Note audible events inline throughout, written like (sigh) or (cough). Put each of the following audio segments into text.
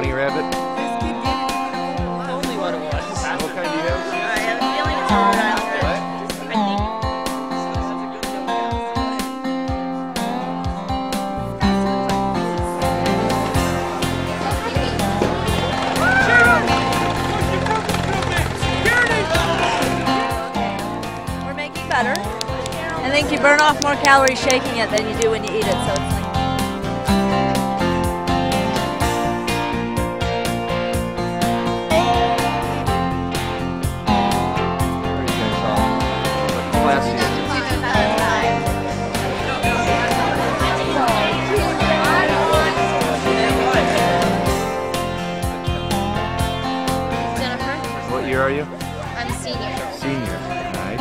bunny rabbit? Only what it was. What kind do you have? I have a feeling it's a Rhode Island. What? I think We're making better. I think you burn off more calories shaking it than you do when you eat it. So are you? I'm senior. Senior. Nice.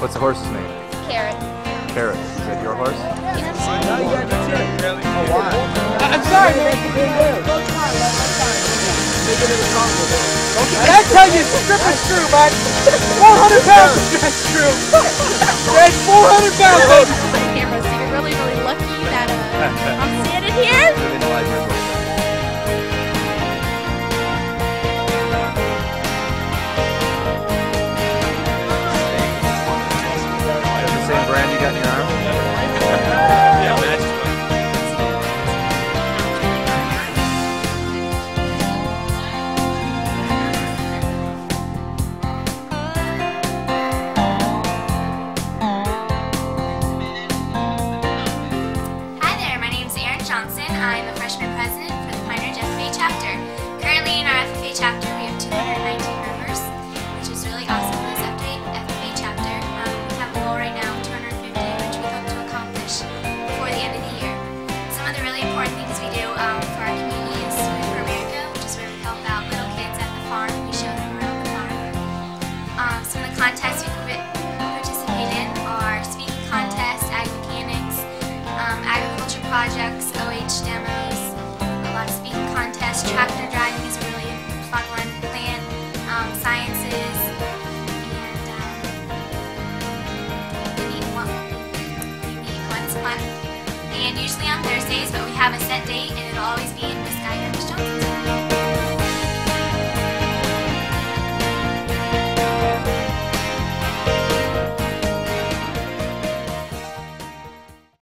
What's the horse's name? Carrot. Carrot. Is that your horse? Yes. Oh, wow. I'm sorry. That tell you strip is true, man. (laughs) 400 pounds of (laughs) that's true. That's 400 pounds. Brand you got in your arm? Contests. We parti- participate in are speaking contests, ag mechanics, um, agriculture projects, OH demos, a lot of speaking contests, tractor driving is a really fun one, plant um, sciences, and um, neat one, unique one's fun. And usually on Thursdays, but we have a set date, and it'll always be in Miss